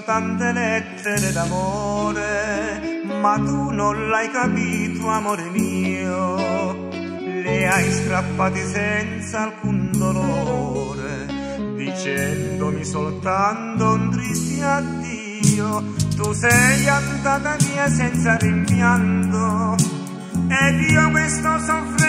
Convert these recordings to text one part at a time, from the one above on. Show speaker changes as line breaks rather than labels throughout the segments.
tante lettere d'amore, ma tu non l'hai capito, amore mio. Le hai strappate senza alcun dolore, dicendomi soltanto un triste addio. Tu sei andata via senza rimpianto, ed io questo soffrendo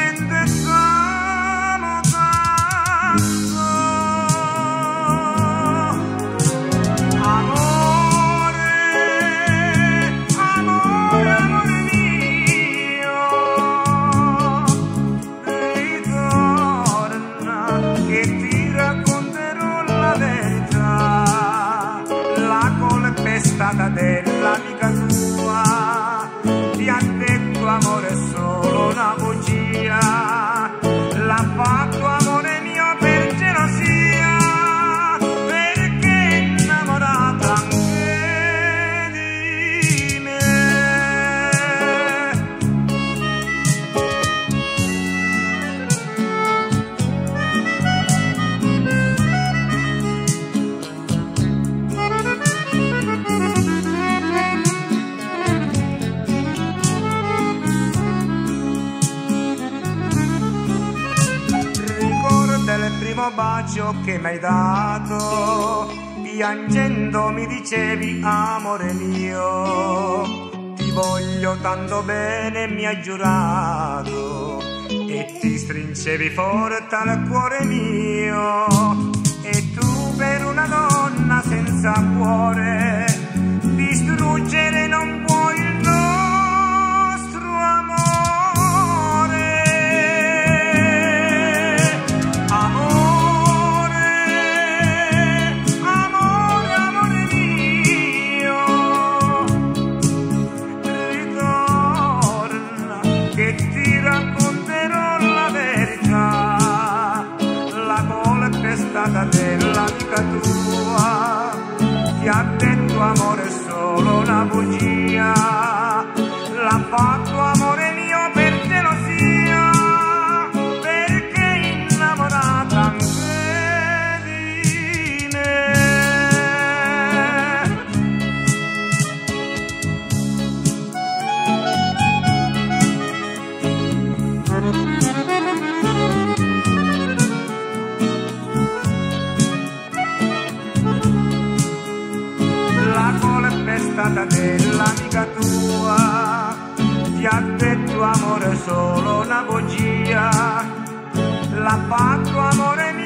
primo bacio che mi hai dato, piangendo mi dicevi amore mio, ti voglio tanto bene mi hai giurato. E ti stringevi forte al cuore mio. E tu per una donna senza cuore dell'amica tua, ti ha detto amore solo una bugia, l'ha fatto amore stata dell'amica tua, ti ha detto amore solo una bugia, l'ha fatto amore mio